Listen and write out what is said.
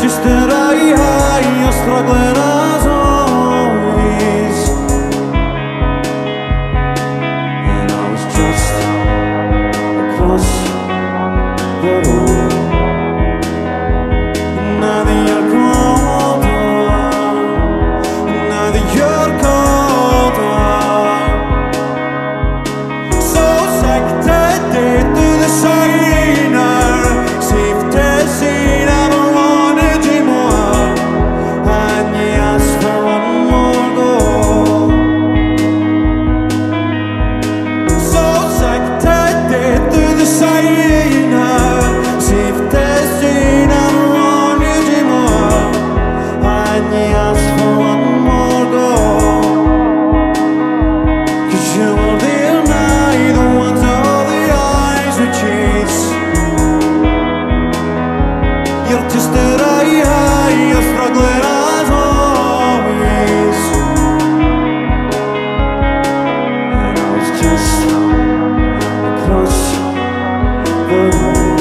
Чистий рай, гай, остроглена world